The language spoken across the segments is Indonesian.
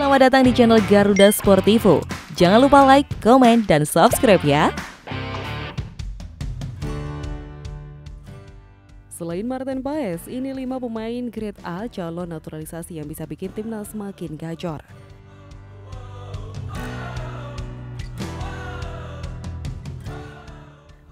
Selamat datang di channel Garuda Sportivo. Jangan lupa like, komen, dan subscribe ya. Selain Martin Paes, ini lima pemain grade A calon naturalisasi yang bisa bikin timnas semakin gacor.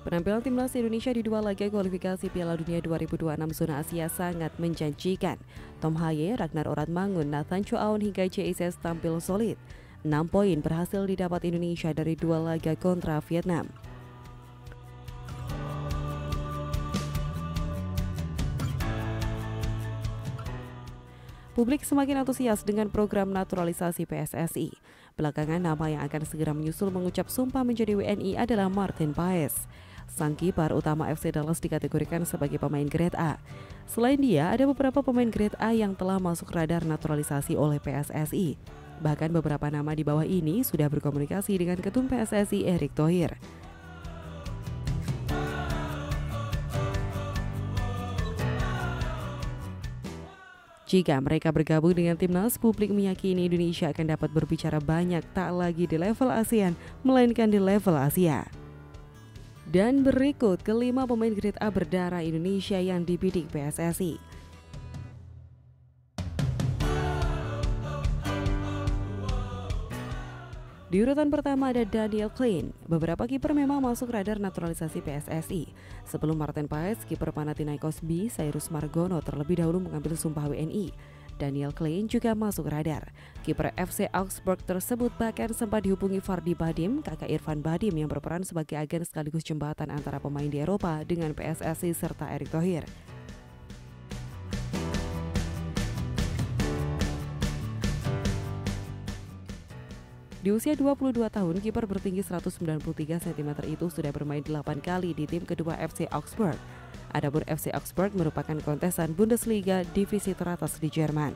Penampilan timnas Indonesia di dua laga kualifikasi Piala Dunia 2026 zona Asia sangat menjanjikan. Tom Haye, Ragnar Oratmangun, Nathan Chuaon hingga JSS tampil solid. 6 poin berhasil didapat Indonesia dari dua laga kontra Vietnam. Publik semakin antusias dengan program naturalisasi PSSI. Belakangan nama yang akan segera menyusul mengucap sumpah menjadi WNI adalah Martin Paes. Sang kiper utama FC Dallas dikategorikan sebagai pemain grade A. Selain dia, ada beberapa pemain grade A yang telah masuk radar naturalisasi oleh PSSI. Bahkan beberapa nama di bawah ini sudah berkomunikasi dengan Ketum PSSI Erick Thohir. Jika mereka bergabung dengan timnas, publik meyakini Indonesia akan dapat berbicara banyak tak lagi di level ASEAN, melainkan di level Asia. Dan berikut kelima pemain grade A berdarah Indonesia yang dibidik PSSI. Di urutan pertama ada Daniel Klein. Beberapa kiper memang masuk radar naturalisasi PSSI. Sebelum Martin Paes, kiper Panathinaikos B, Cyrus Margono terlebih dahulu mengambil sumpah WNI. Daniel Klein juga masuk radar. Kiper FC Augsburg tersebut bahkan sempat dihubungi Fardi Badim, kakak Irfan Badim yang berperan sebagai agen sekaligus jembatan antara pemain di Eropa dengan PSSI serta Erick Thohir. Di usia 22 tahun, kiper bertinggi 193 cm itu sudah bermain 8 kali di tim kedua FC Augsburg. Adapun FC Augsburg merupakan kontesan Bundesliga divisi teratas di Jerman.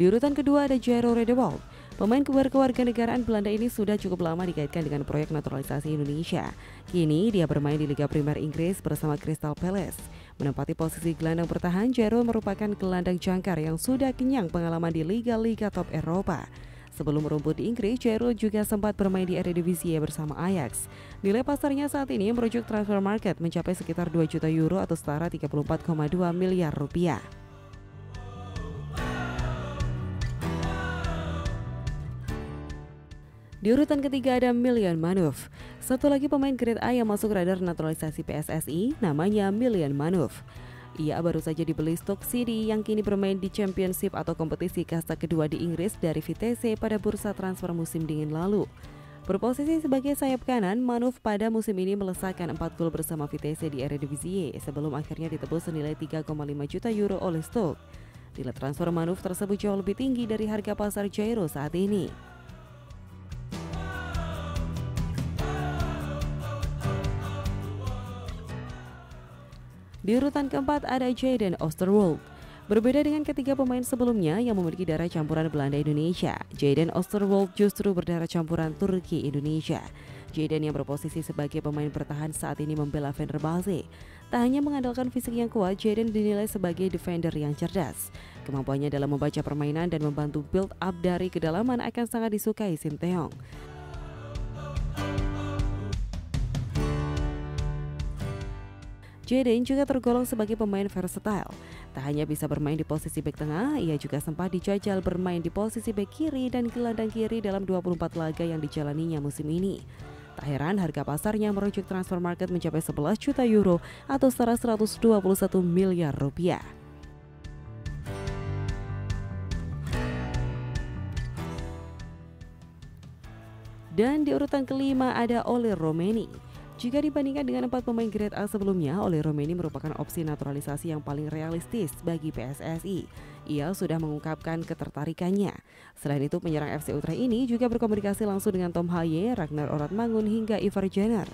Di urutan kedua ada Jairo Redewald. Pemain kewarganegaraan Belanda ini sudah cukup lama dikaitkan dengan proyek naturalisasi Indonesia. Kini dia bermain di Liga Primer Inggris bersama Crystal Palace. Menempati posisi gelandang bertahan, Jero merupakan gelandang jangkar yang sudah kenyang pengalaman di liga-liga top Eropa. Sebelum merumput di Inggris, Jero juga sempat bermain di Eredivisie bersama Ajax. Nilai pasarnya saat ini merujuk transfer market mencapai sekitar 2 juta euro atau setara 34,2 miliar rupiah. Di urutan ketiga ada Milian Manuf. Satu lagi pemain grade A yang masuk radar naturalisasi PSSI namanya Milian Manuf. Ia baru saja dibeli Stoke City yang kini bermain di Championship atau kompetisi kasta kedua di Inggris dari Vitesse pada bursa transfer musim dingin lalu. Berposisi sebagai sayap kanan, Manuf pada musim ini melesakkan 4 gol bersama Vitesse di Eredivisie sebelum akhirnya ditebus senilai 3,5 juta euro oleh Stoke. Nilai transfer Manuf tersebut jauh lebih tinggi dari harga pasar Jairo saat ini. Di urutan keempat ada Jaden Osterwold. Berbeda dengan ketiga pemain sebelumnya yang memiliki darah campuran Belanda Indonesia, Jaden Osterwold justru berdarah campuran Turki Indonesia. Jaden yang berposisi sebagai pemain bertahan saat ini membela Fenerbahce. Tak hanya mengandalkan fisik yang kuat, Jaden dinilai sebagai defender yang cerdas. Kemampuannya dalam membaca permainan dan membantu build up dari kedalaman akan sangat disukai Sinteyong. Jaden juga tergolong sebagai pemain versatile. Tak hanya bisa bermain di posisi bek tengah, ia juga sempat dijajal bermain di posisi bek kiri dan gelandang kiri dalam 24 laga yang dijalaninya musim ini. Tak heran harga pasarnya merujuk transfer market mencapai 11 juta euro atau setara 121 miliar rupiah. Dan di urutan kelima ada Ole Romeni. Jika dibandingkan dengan empat pemain grade A sebelumnya, oleh Romeni merupakan opsi naturalisasi yang paling realistis bagi PSSI. Ia sudah mengungkapkan ketertarikannya. Selain itu, penyerang FC Utrecht ini juga berkomunikasi langsung dengan Tom Haye, Ragnar Oratmangun hingga Ivar Jenner.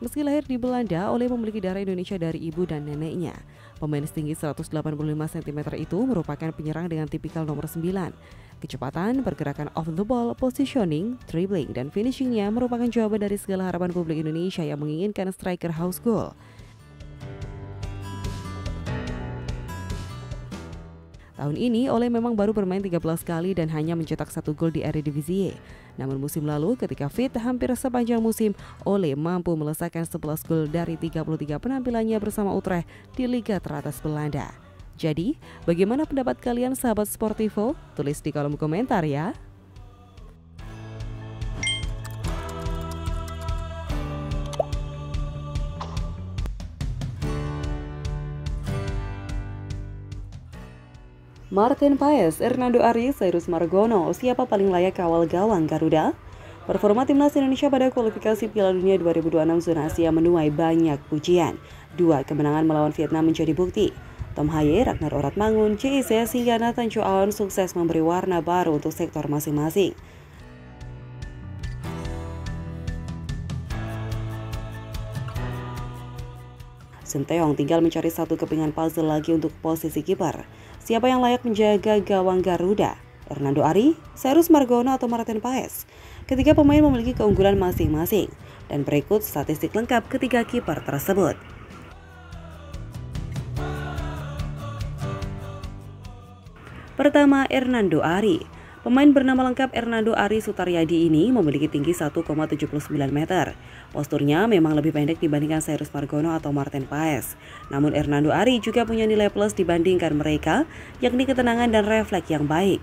Meski lahir di Belanda, Ole memiliki darah Indonesia dari ibu dan neneknya. Pemain setinggi 185 cm itu merupakan penyerang dengan tipikal nomor 9. Kecepatan, pergerakan off the ball, positioning, dribbling, dan finishingnya merupakan jawaban dari segala harapan publik Indonesia yang menginginkan striker house goal. Tahun ini Ole memang baru bermain 13 kali dan hanya mencetak satu gol di Eredivisie. Namun musim lalu ketika fit hampir sepanjang musim, Ole mampu melesakkan 11 gol dari 33 penampilannya bersama Utrecht di Liga teratas Belanda. Jadi, bagaimana pendapat kalian sahabat Sportivo? Tulis di kolom komentar ya. Martin Paes, Hernando Ari, Cyrus Margono, siapa paling layak kawal gawang Garuda? Performa timnas Indonesia pada kualifikasi Piala Dunia 2026 zona Asia menuai banyak pujian. Dua kemenangan melawan Vietnam menjadi bukti. Tom Haye, Ragnar Orat Mangun, CIC, hingga Nathan Chow sukses memberi warna baru untuk sektor masing-masing. Sinteyong tinggal mencari satu kepingan puzzle lagi untuk posisi kiper. Siapa yang layak menjaga gawang Garuda? Hernando Ari, Cyrus Margono atau Martin Paes? Ketiga pemain memiliki keunggulan masing-masing. Dan berikut statistik lengkap ketiga kiper tersebut. Pertama, Hernando Ari. Pemain bernama lengkap Hernando Ari Sutaryadi ini memiliki tinggi 1,79 meter. Posturnya memang lebih pendek dibandingkan Cyrus Margono atau Martin Paes. Namun Hernando Ari juga punya nilai plus dibandingkan mereka, yakni ketenangan dan refleks yang baik.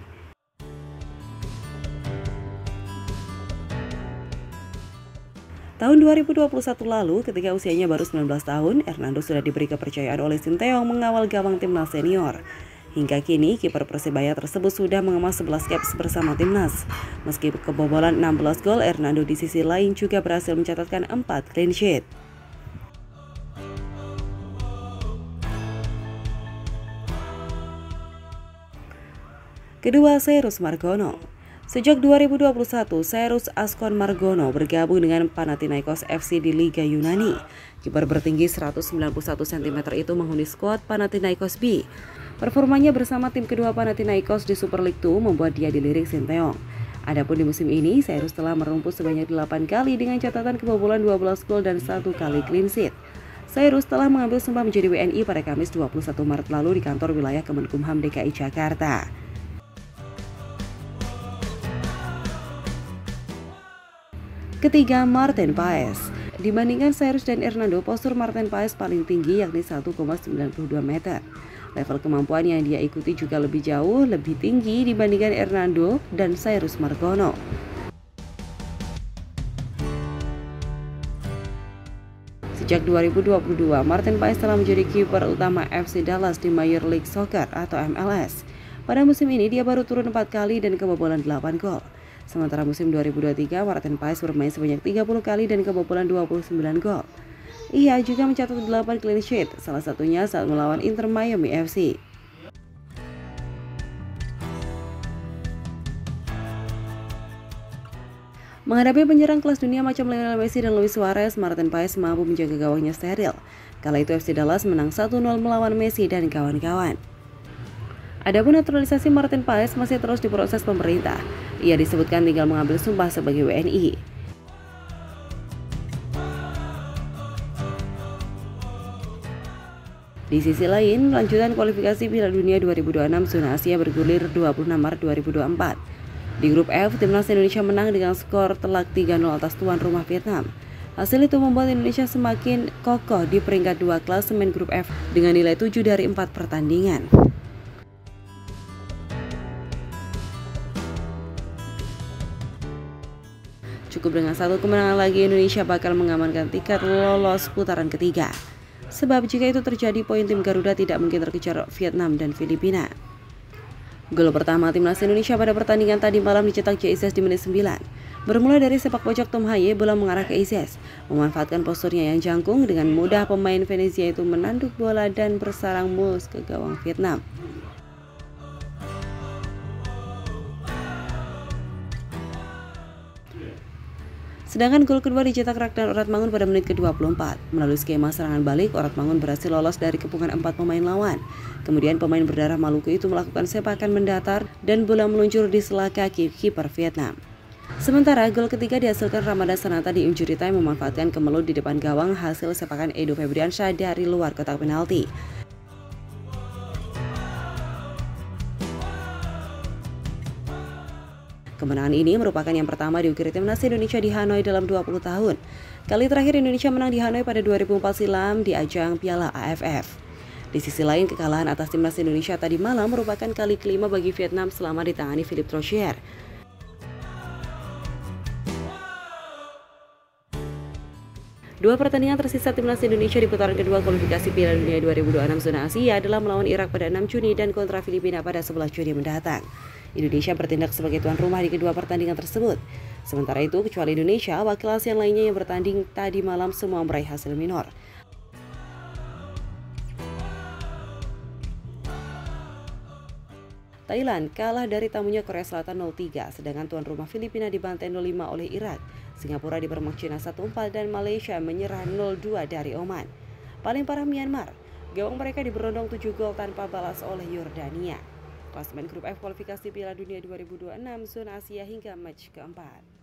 Tahun 2021 lalu, ketika usianya baru 19 tahun, Hernando sudah diberi kepercayaan oleh Sinteyong mengawal gawang timnas senior. Hingga kini, kiper Persebaya tersebut sudah mengemas 11 caps bersama timnas. Meski kebobolan 16 gol, Hernando di sisi lain juga berhasil mencatatkan 4 clean sheet. Kedua, Serus Margono. Sejak 2021, Serus Askon Margono bergabung dengan Panathinaikos FC di Liga Yunani. Kiper bertinggi 191 cm itu menghuni skuad Panathinaikos B. Performanya bersama tim kedua Panathinaikos di Super League 2 membuat dia dilirik Sinteyong. Adapun di musim ini, Cyrus telah merumput sebanyak 8 kali dengan catatan kebobolan 12 gol dan satu kali clean sheet. Cyrus telah mengambil sumpah menjadi WNI pada Kamis 21 Maret lalu di kantor wilayah Kemenkumham DKI Jakarta. Ketiga, Martin Paes. Dibandingkan Cyrus dan Hernando, postur Martin Paes paling tinggi yakni 1,92 meter. Level kemampuan yang dia ikuti juga lebih jauh, lebih tinggi dibandingkan Hernando dan Cyrus Margono. Sejak 2022, Martin Paes telah menjadi kiper utama FC Dallas di Major League Soccer atau MLS. Pada musim ini dia baru turun 4 kali dan kebobolan 8 gol. Sementara musim 2023, Martin Paes bermain sebanyak 30 kali dan kebobolan 29 gol. Ia juga mencatat 8 clean sheet, salah satunya saat melawan Inter Miami FC. Menghadapi penyerang kelas dunia macam Lionel Messi dan Luis Suarez, Martin Paes mampu menjaga gawangnya steril. Kala itu FC Dallas menang 1-0 melawan Messi dan kawan-kawan. Adapun naturalisasi Martin Paes masih terus diproses pemerintah. Ia disebutkan tinggal mengambil sumpah sebagai WNI. Di sisi lain, lanjutan kualifikasi Piala Dunia 2026 zona Asia bergulir 26 Maret 2024. Di grup F, timnas Indonesia menang dengan skor telak 3-0 atas tuan rumah Vietnam. Hasil itu membuat Indonesia semakin kokoh di peringkat 2 klasemen grup F dengan nilai 7 dari 4 pertandingan. Cukup dengan satu kemenangan lagi Indonesia bakal mengamankan tiket lolos putaran ketiga. Sebab jika itu terjadi, poin tim Garuda tidak mungkin terkejar Vietnam dan Filipina. Gol pertama timnas Indonesia pada pertandingan tadi malam dicetak JIS di menit 9. Bermula dari sepak pojok Tom Haye bola mengarah ke Isis, memanfaatkan posturnya yang jangkung dengan mudah pemain Venezia itu menanduk bola dan bersarang mulus ke gawang Vietnam. Sedangkan gol kedua dicetak Ragnar Oratmangun pada menit ke-24. Melalui skema serangan balik, Oratmangun berhasil lolos dari kepungan empat pemain lawan. Kemudian pemain berdarah Maluku itu melakukan sepakan mendatar dan bola meluncur di sela kaki kiper Vietnam. Sementara gol ketiga dihasilkan Ramadan Sananta di injury time memanfaatkan kemelut di depan gawang hasil sepakan Edo Febriansyah dari luar kotak penalti. Kemenangan ini merupakan yang pertama diukir timnas Indonesia di Hanoi dalam 20 tahun. Kali terakhir Indonesia menang di Hanoi pada 2004 silam di ajang Piala AFF. Di sisi lain, kekalahan atas timnas Indonesia tadi malam merupakan kali kelima bagi Vietnam selama ditangani Philip Trochier. Dua pertandingan tersisa timnas Indonesia di putaran kedua kualifikasi Piala Dunia 2026 zona Asia adalah melawan Irak pada 6 Juni dan kontra Filipina pada 11 Juni mendatang. Indonesia bertindak sebagai tuan rumah di kedua pertandingan tersebut. Sementara itu, kecuali Indonesia, wakil ASEAN lainnya yang bertanding tadi malam semua meraih hasil minor. Thailand kalah dari tamunya Korea Selatan 0-3, sedangkan tuan rumah Filipina dibantai 0-5 oleh Irak. Singapura dipermak Cina 1-4 dan Malaysia menyerah 0-2 dari Oman. Paling parah Myanmar, gawang mereka diberondong 7 gol tanpa balas oleh Yordania. Klasmen grup F kualifikasi Piala Dunia 2026 zona Asia hingga match keempat.